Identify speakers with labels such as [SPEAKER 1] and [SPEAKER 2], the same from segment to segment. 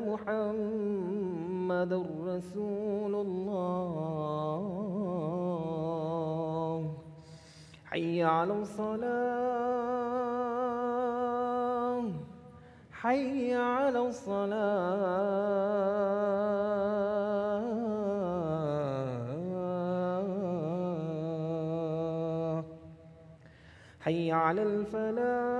[SPEAKER 1] محمد رسول الله. حي على الصلاة. حي على الصلاة. حي على الفلاح.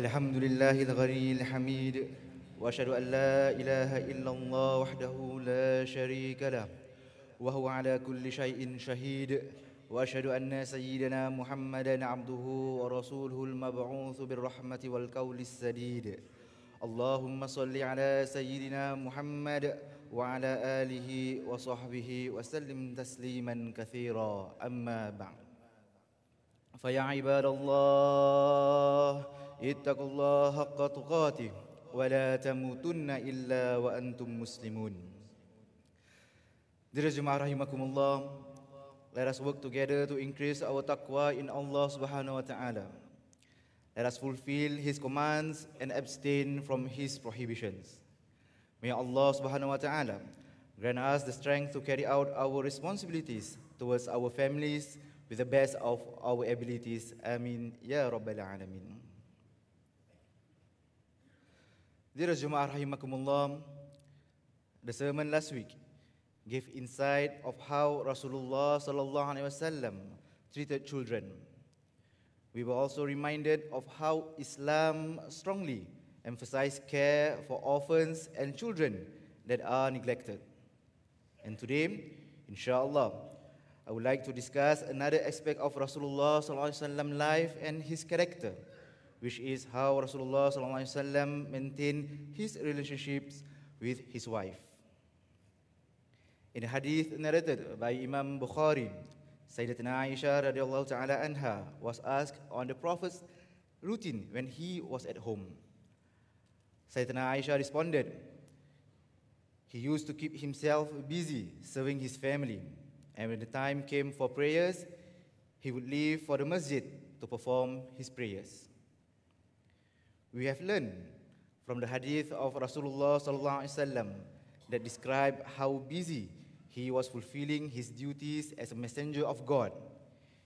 [SPEAKER 2] الحمد لله الغني الحميد وأشهد أن لا إله إلا الله وحده لا شريك له وهو على كل شيء شهيد وأشهد أن سيدنا محمدا عبده ورسوله المبعوث بالرحمة والقول السديد. اللهم صل على سيدنا محمد وعلى آله وصحبه وسلم تسليما كثيرا. أما بعد فيا عباد الله اتقوا الله حق تقاته ولا تموتن إلا وأنتم مسلمون Dear Jemaah Rahimakumullah, let us work together to increase our taqwa in Allah subhanahu wa ta'ala. Let us fulfill His commands and abstain from His prohibitions. May Allah subhanahu wa ta'ala grant us the strength to carry out our responsibilities towards our families with the best of our abilities. Amin. Ya Rabbal Alamin. Dear Jum'ah Rahimakumullah, the sermon last week gave insight of how Rasulullah Sallallahu Alaihi Wasallam treated children. We were also reminded of how Islam strongly emphasized care for orphans and children that are neglected. And today, inshallah, I would like to discuss another aspect of Rasulullah Sallallahu Alaihi Wasallam life and his character which is how Rasulullah maintained his relationships with his wife. In a hadith narrated by Imam Bukhari, Sayyidatina Aisha radiallahu ta'ala anha was asked on the Prophet's routine when he was at home. Sayyidatina Aisha responded, he used to keep himself busy serving his family, and when the time came for prayers, he would leave for the masjid to perform his prayers. We have learned from the hadith of Rasulullah sallallahu alaihi wasallam that describe how busy he was fulfilling his duties as a messenger of God,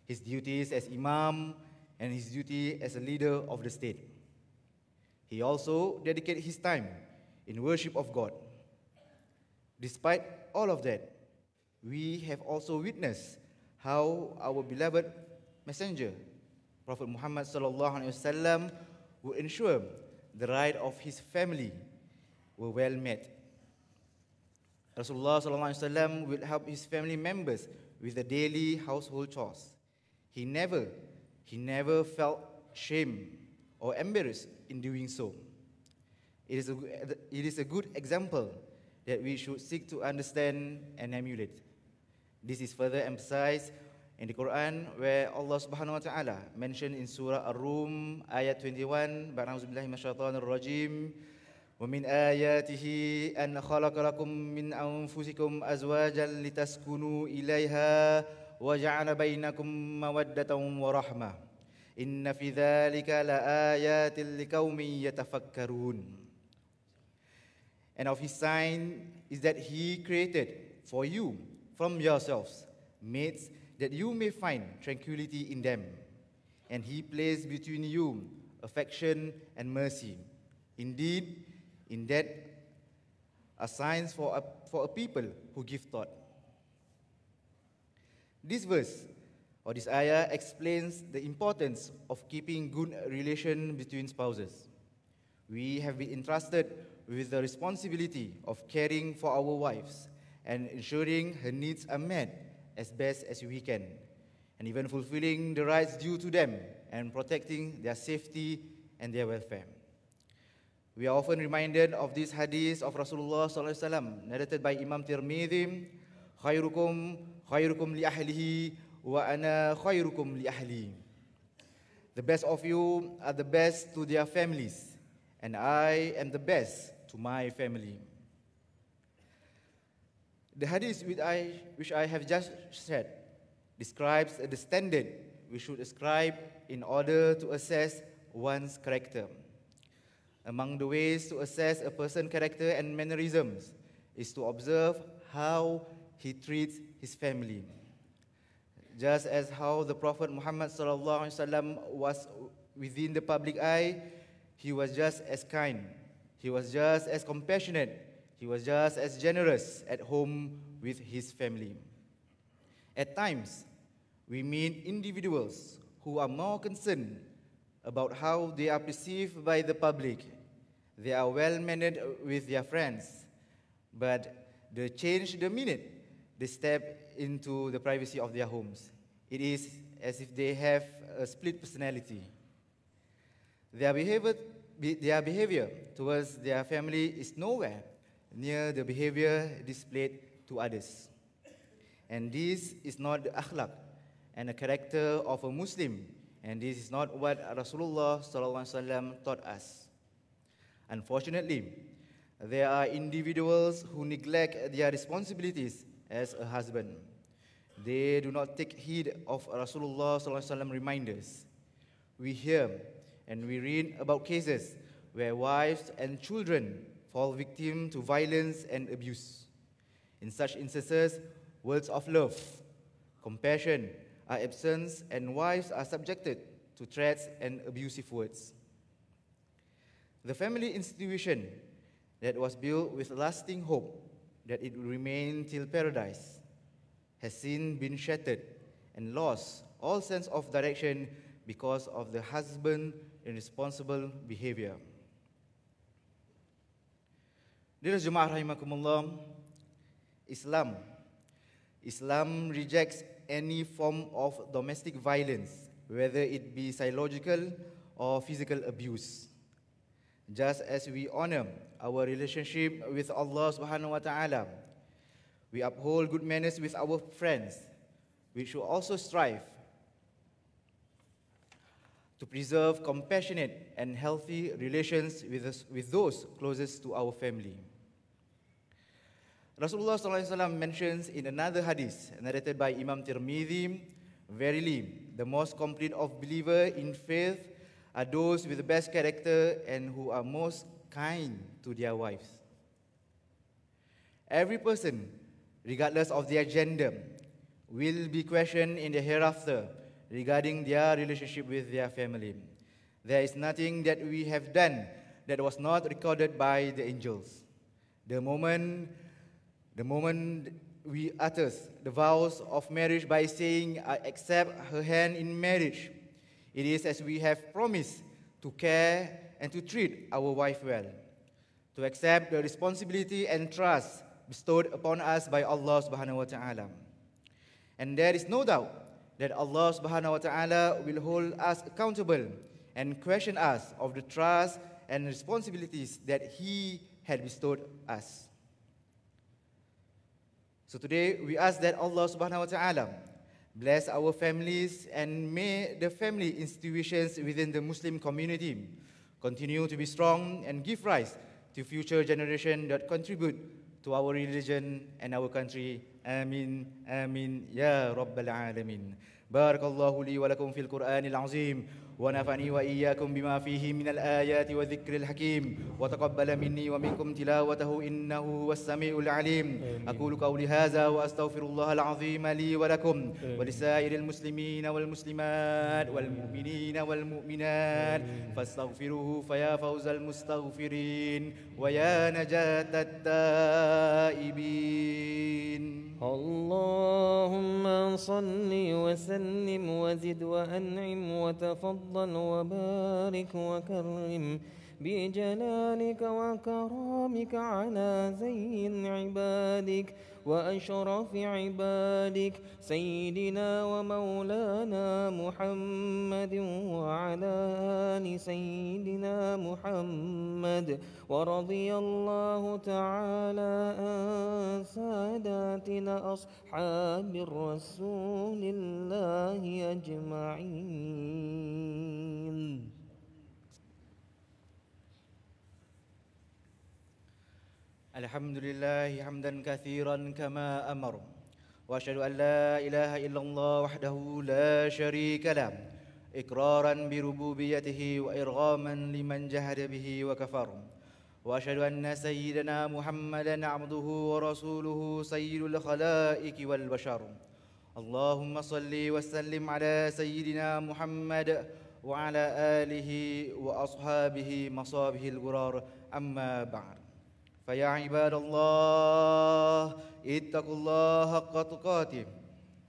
[SPEAKER 2] his duties as imam, and his duty as a leader of the state. He also dedicated his time in worship of God. Despite all of that, we have also witnessed how our beloved messenger, Prophet Muhammad sallallahu alaihi wasallam, would ensure the right of his family were well met. Rasulullah SAW will help his family members with the daily household chores. He never, he never felt shame or embarrassed in doing so. It is, a, it is a good example that we should seek to understand and emulate. This is further emphasized in the Quran where Allah Subhanahu wa taala mentioned in surah Ar-Rum ayat 21 ba'udzu billahi minasyaitonir rajim an khalaqa lakum min anfusikum azwajan litaskunu ilaiha wa ja'ala bainakum mawaddatan wa rahmah inna fi dhalika laayatin liqaumin yatafakkarun and of his sign is that he created for you from yourselves mates that you may find tranquility in them. And he placed between you affection and mercy. Indeed, in that are signs for a, for a people who give thought. This verse or this ayah explains the importance of keeping good relation between spouses. We have been entrusted with the responsibility of caring for our wives and ensuring her needs are met as best as we can, and even fulfilling the rights due to them and protecting their safety and their welfare. We are often reminded of this hadith of Rasulullah SAW narrated by Imam Tirmidhi, khairukum khairukum li ahlihi wa ana khairukum li ahli. The best of you are the best to their families, and I am the best to my family. The hadith which I, which I have just said describes the standard we should ascribe in order to assess one's character. Among the ways to assess a person's character and mannerisms is to observe how he treats his family. Just as how the Prophet Muhammad wasallam was within the public eye, he was just as kind, he was just as compassionate, he was just as generous at home with his family. At times, we meet individuals who are more concerned about how they are perceived by the public. They are well mannered with their friends, but they change the minute they step into the privacy of their homes. It is as if they have a split personality. Their behavior, their behavior towards their family is nowhere near the behavior displayed to others. And this is not the akhlaq and the character of a Muslim and this is not what Rasulullah taught us. Unfortunately, there are individuals who neglect their responsibilities as a husband. They do not take heed of Rasulullah reminders. We hear and we read about cases where wives and children fall victim to violence and abuse. In such instances, words of love, compassion, are absent and wives are subjected to threats and abusive words. The family institution that was built with lasting hope that it will remain till paradise has since been shattered and lost all sense of direction because of the husband's irresponsible behavior. Dear Jemaah rahimakumullah, Islam Islam rejects any form of domestic violence, whether it be psychological or physical abuse. Just as we honor our relationship with Allah subhanahu wa ta'ala, we uphold good manners with our friends. We should also strive to preserve compassionate and healthy relations with, us, with those closest to our family. Rasulullah SAW mentions in another hadith narrated by Imam Tirmidhi, Verily, the most complete of believer in faith are those with the best character and who are most kind to their wives. Every person, regardless of their gender, will be questioned in the hereafter regarding their relationship with their family. There is nothing that we have done that was not recorded by the angels. The moment the moment we utter the vows of marriage by saying, I accept her hand in marriage, it is as we have promised to care and to treat our wife well, to accept the responsibility and trust bestowed upon us by Allah subhanahu wa ta'ala. And there is no doubt that Allah subhanahu wa ta'ala will hold us accountable and question us of the trust and responsibilities that He had bestowed us. So today we ask that Allah subhanahu wa ta'ala bless our families and may the family institutions within the Muslim community continue to be strong and give rise to future generation that contribute to our religion and our country. Amin, amin, ya Rabbal Alamin. بارك الله لي ولكم في القرآن العظيم ونفعني وإياكم بما فيه من الآيات والذكر الحكيم. وتقبل مني ومنكم تلاوته إنه هو السميع العليم. أقول قولي هذا وأستغفر الله العظيم لي ولكم ولسائر المسلمين والمسلمات والمؤمنين والمؤمنات. فاستغفروه فيا فوز المستغفرين ويا نجاة التائبين.
[SPEAKER 1] اللهم صل وسلم وزد وأنعم وتفضل. وبارك وكرم بجلالك وكرامك على زين عبادك. وأشرف عبادك سيدنا ومولانا محمد وعلى آل سيدنا محمد. ورضي الله تعالى عن ساداتنا أصحاب الرسول الله أجمعين.
[SPEAKER 2] الحمد لله حمدا كثيرا كما أمر وأشهد أن لا إله إلا الله وحده لا شريك له إقرارا بربوبيته وإرغاما لمن جهد به وكفر وأشهد أن سيدنا محمدا عبده ورسوله سيد الخلائق والبشر اللهم صل وسلم على سيدنا محمد وعلى آله وأصحابه مصابه الغرار أما بعد فيا عباد الله اتقوا الله حق تقاته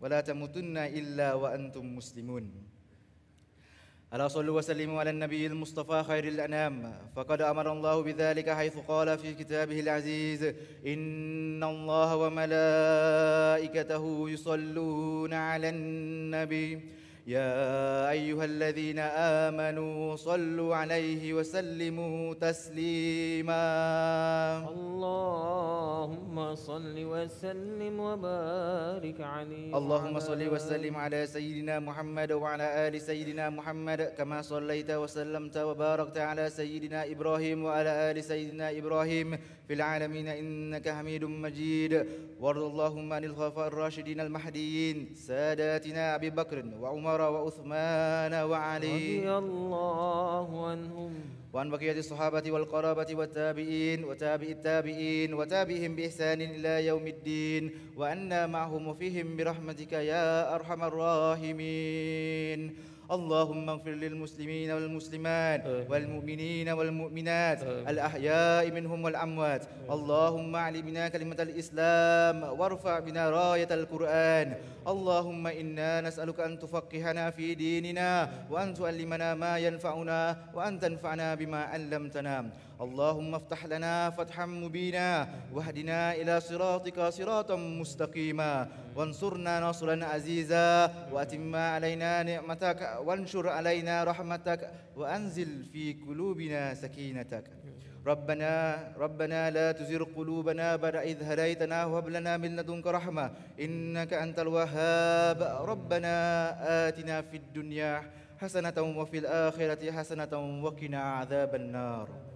[SPEAKER 2] ولا تموتن إلا وأنتم مسلمون. ألا صلوا وسلموا على النبي المصطفى خير الأنام. فقد أمر الله بذلك حيث قال في كتابه العزيز إن الله وملائكته يصلون على النبي. يا أيها الذين آمنوا صلوا عليه وسلموا تسليما.
[SPEAKER 1] اللهم صل وسلم وبارك عليه
[SPEAKER 2] اللهم صل وسلم على سيدنا محمد وعلى آل سيدنا محمد كما صليت وسلمت وباركت على سيدنا إبراهيم وعلى آل سيدنا إبراهيم في العالمين إنك حميد مجيد. وارض اللهم عن الخلفاء الراشدين المهديين ساداتنا أبي بكر وعمر وعثمان وعلي.
[SPEAKER 1] رضي الله عنهم.
[SPEAKER 2] وعن بقية الصحابة والقرابة والتابعين وتابع التابعين وتابعهم بإحسان إلى يوم الدين وأنا معهم وفيهم برحمتك يا أرحم الراحمين. اللهم اغفر للمسلمين والمسلمات
[SPEAKER 1] آمين.
[SPEAKER 2] والمؤمنين والمؤمنات
[SPEAKER 1] آمين.
[SPEAKER 2] الأحياء منهم والأموات اللهم أعل بنا كلمة الإسلام وارفع بنا راية القرآن اللهم إنا نسألك أن تفقهنا في ديننا وأن تعلمنا ما ينفعنا وأن تنفعنا بما علمتنا اللهم افتح لنا فتحا مبينا واهدنا إلى صراطك صراطا مستقيما وانصرنا نصرا عزيزا وأتم علينا نعمتك وانشر علينا رحمتك وأنزل في قلوبنا سكينتك. ربنا ربنا لا تزغ قلوبنا بعد إذ هديتنا وهب لنا من لدنك رحمة إنك أنت الوهاب. ربنا آتنا في الدنيا حسنة وفي الآخرة حسنة وقنا عذاب النار.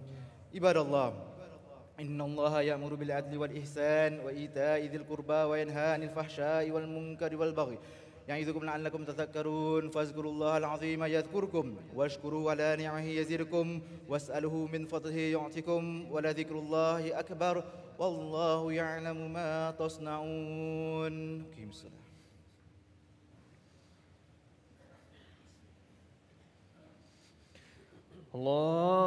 [SPEAKER 2] عباد الله إن الله يأمر بالعدل والإحسان وإيتاء ذي القربى وينهى عن الفحشاء والمنكر والبغي يعظكم لعلكم تذكرون فاذكروا الله العظيم يذكركم واشكروا على نعمه يزدكم واسأله من فضله يعطكم ولذكر الله أكبر والله يعلم ما تصنعون. الصلاة.
[SPEAKER 1] الله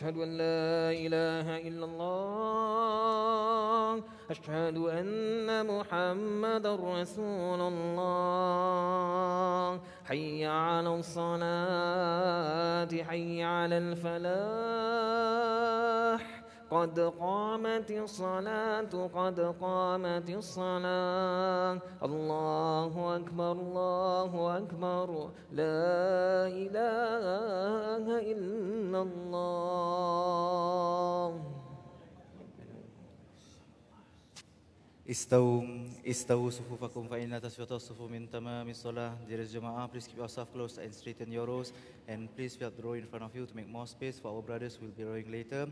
[SPEAKER 1] أشهد أن لا إله إلا الله أشهد أن محمد رسول الله. حي على الصلاة حي على الفلاح. قد قامت الصلاة قد قامت الصلاة الله أكبر الله أكبر لا إله إلا الله
[SPEAKER 2] استووا استووا صفوفكم فإن تسوية الصفوف من تمام الصلاة Dear Jama'ah, please keep yourself close and straighten your rows and please fill the row in front of you to make more space for our brothers who will be rowing later.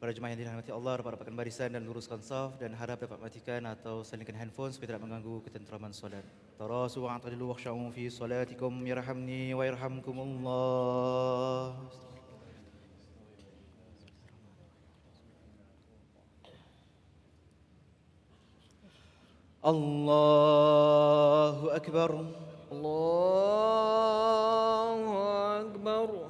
[SPEAKER 2] Para jemaah yang dirahmati Allah, dapat dapatkan barisan dan luruskan saf dan harap dapat matikan atau salingkan handphone supaya tidak mengganggu ketenteraman solat. Tarasu wa atadilu wa khsha'u fi solatikum yirhamni wa yirhamkumullah. Allahu Akbar.
[SPEAKER 1] Allahu Akbar. Allahu Akbar.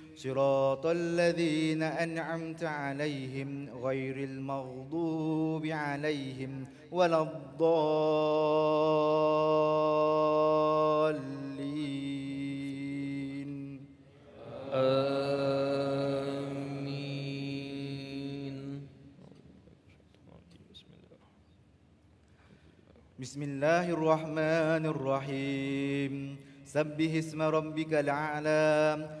[SPEAKER 2] صراط الذين أنعمت عليهم غير المغضوب عليهم ولا الضالين.
[SPEAKER 1] آمين.
[SPEAKER 2] بسم الله الرحمن الرحيم. سبح اسم ربك الأعلى.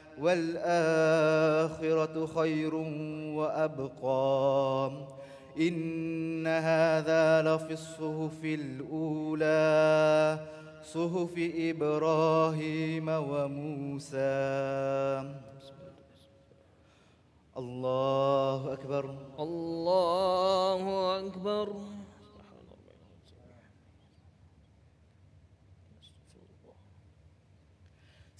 [SPEAKER 2] والآخرة خير وأبقى. إن هذا لفي الصحف الأولى صحف إبراهيم وموسى. الله أكبر.
[SPEAKER 1] الله أكبر.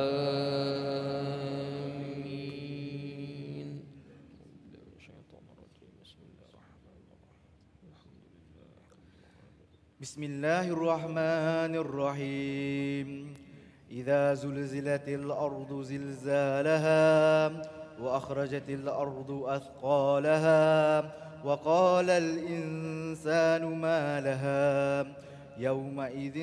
[SPEAKER 1] آمين.
[SPEAKER 2] بسم الله الرحمن الرحيم. إذا زلزلت الأرض زلزالها وأخرجت الأرض أثقالها وقال الإنسان ما لها يومئذ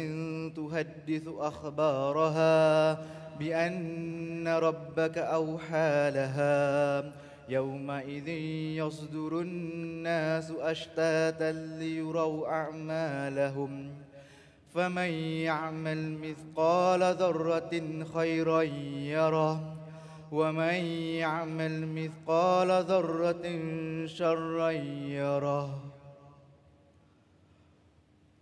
[SPEAKER 2] تهدث أخبارها بأن ربك أوحى لها. يومئذ يصدر الناس أشتاتا ليروا أعمالهم. فمن يعمل مثقال ذرة خيرا يره. ومن يعمل مثقال ذرة شرا يره.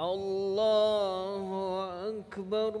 [SPEAKER 1] الله أكبر.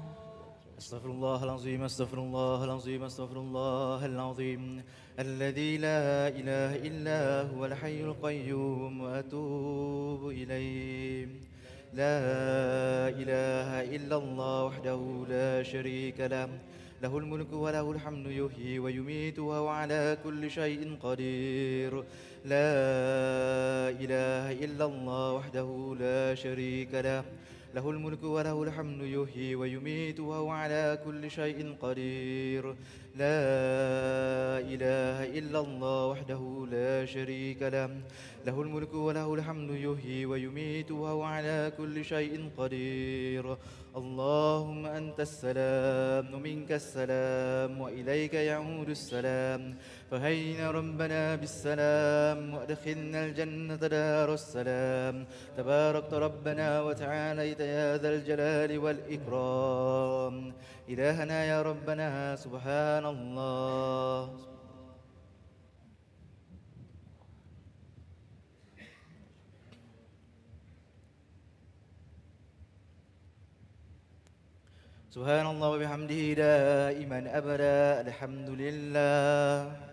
[SPEAKER 2] استغفر الله العظيم استغفر الله العظيم استغفر الله العظيم. الذي لا إله إلا هو الحي القيوم وأتوب إليه. لا إله إلا الله وحده لا شريك له. له الملك وله الحمد يحيي ويميت وهو على كل شيء قدير. لا إله إلا الله وحده لا شريك له. له الملك وله الحمد يحيي ويميت وهو على كل شيء قدير. لا إله إلا الله وحده لا شريك له. له الملك وله الحمد يحيي ويميت وهو على كل شيء قدير. اللهم أنت السلام ومنك السلام وإليك يعود السلام. فهينا ربنا بالسلام وأدخلنا الجنة دار السلام. تباركت ربنا وتعاليت يا ذا الجلال والإكرام. إلهنا يا ربنا سبحان الله سبحان الله وبحمده دائما أبدا الحمد لله.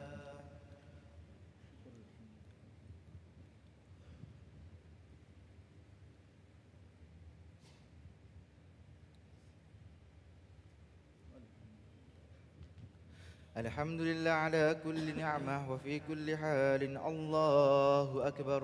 [SPEAKER 2] الحمد لله على كل نعمة وفي كل حال الله أكبر.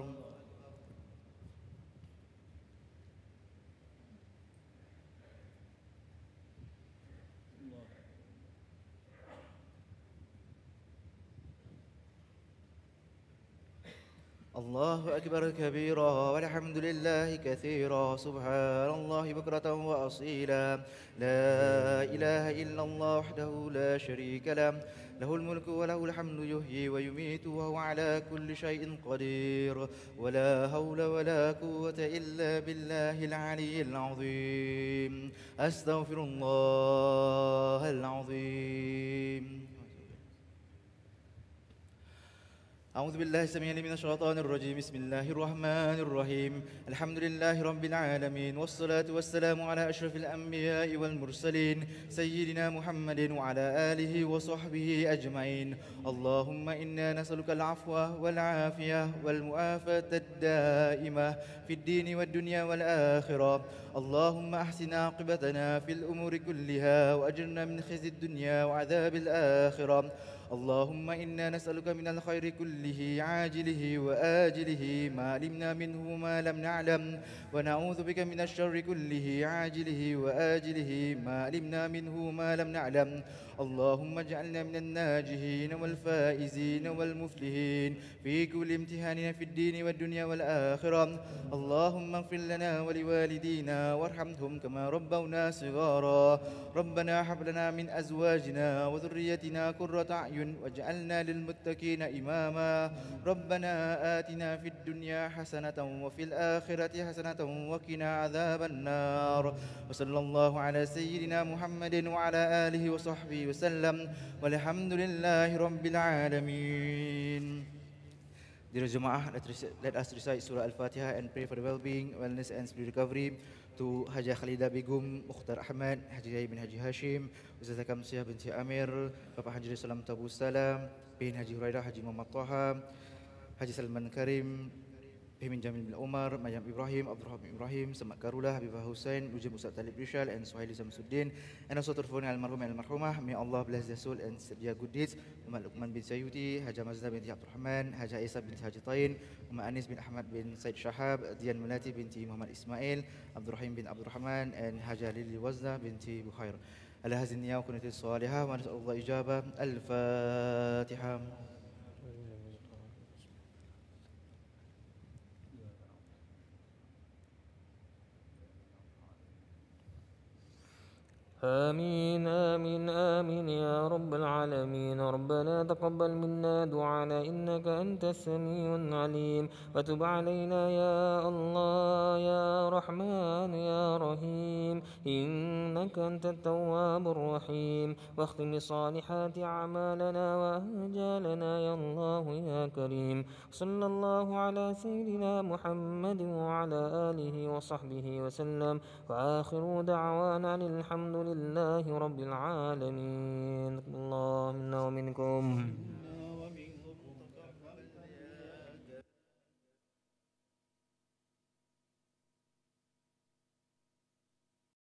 [SPEAKER 2] الله أكبر كبيرا والحمد لله كثيرا سبحان الله بكرة وأصيلا. لا إله إلا الله وحده لا شريك له له الملك وله الحمد يحيي ويميت وهو على كل شيء قدير. ولا حول ولا قوة إلا بالله العلي العظيم. أستغفر الله العظيم. أعوذ بالله السميع من الشيطان الرجيم. بسم الله الرحمن الرحيم. الحمد لله رب العالمين والصلاة والسلام على أشرف الأنبياء والمرسلين سيدنا محمد وعلى آله وصحبه أجمعين. اللهم إنا نسألك العفو والعافية والمؤافاة الدائمة في الدين والدنيا والآخرة. اللهم أحسن عاقبتنا في الأمور كلها وأجرنا من خزي الدنيا وعذاب الآخرة. اللهم إنا نسألك من الخير كله عاجله وآجله ما علمنا منه ما لم نعلم ونعوذ بك من الشر كله عاجله وآجله ما علمنا منه ما لم نعلم. اللهم اجعلنا من الناجحين والفائزين والمفلحين في كل امتحاننا في الدين والدنيا والآخرة. اللهم اغفر لنا ولوالدينا وارحمهم كما ربونا صغارا. ربنا هب لنا من أزواجنا وذريتنا قرة أعين واجعلنا للمتقين إماما. ربنا آتنا في الدنيا حسنة وفي الآخرة حسنة وقنا عذاب النار. وصلى الله على سيدنا محمد وعلى آله وصحبه وسلم والحمد لله رب العالمين Dear Jemaah, let us recite Surah Al-Fatiha and pray for the well-being, wellness and spiritual recovery to Haji Khalida Begum, Mukhtar Ahmad, Haji Jai bin Haji Hashim, Ustazah Kamsiah binti Amir, Bapak Haji Salam Tabu Salam, bin Haji Hurairah, Haji Muhammad Taha, Haji Salman Karim, Himin Jamil bin Umar, Mayam Ibrahim, Abdul Rahman Ibrahim, Semak Karula, Habibah Hussein, Ujim Ustaz Talib Rishal, and Suhaili Samsuddin, and also to phone Al-Marhum and Al-Marhumah. May Allah bless their soul and their good deeds. Muhammad Luqman bin Sayyuti, Haja Mazda bin Abdul Rahman, Haja Isa bin Haji Tain, Muhammad Anis bin Ahmad bin Said Shahab, Dian Mulati binti Muhammad Ismail, Abdul Rahim bin Abdul Rahman, and Haja Lili Wazda binti Bukhair. على هذه النية وكنت الصالحة ونسأل إجابة الفاتحة
[SPEAKER 1] آمين آمين آمين يا رب العالمين. ربنا تقبل منا دعانا إنك أنت السميع العليم. وتب علينا يا الله يا رحمن يا رحيم. إنك أنت التواب الرحيم. واختم صالحات أعمالنا وأهجالنا يا الله يا كريم. صلى الله على سيدنا محمد وعلى آله وصحبه وسلم. وآخر دعوانا الحمد لله لله رب العالمين. اللهم منا ومنكم